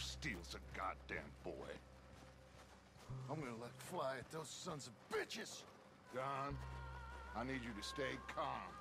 steals a goddamn boy? I'm gonna let fly at those sons of bitches! John, I need you to stay calm.